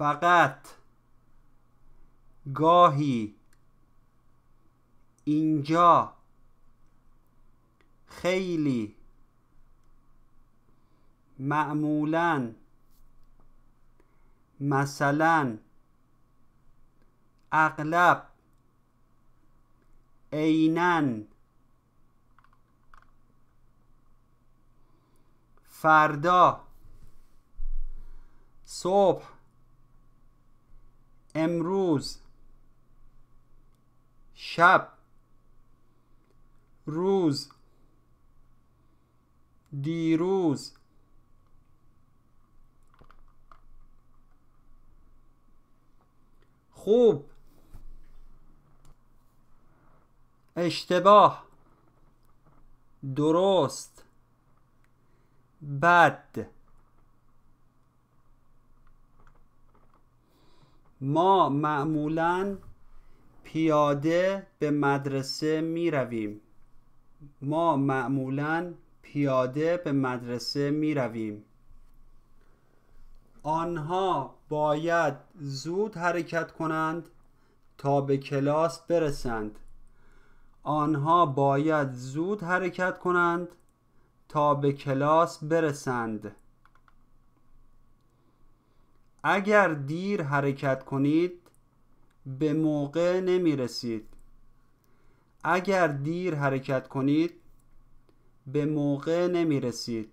فقط گاهی اینجا خیلی معمولا مثلا اغلب عینا فردا صبح امروز شب روز دیروز خوب اشتباه درست بد. ما معمولا پیاده به مدرسه می رویم ما معمولا پیاده به مدرسه می رویم آنها باید زود حرکت کنند تا به کلاس برسند. آنها باید زود حرکت کنند تا به کلاس برسند. اگر دیر حرکت کنید به موقع نمی رسید اگر دیر حرکت کنید به موقع نمی رسید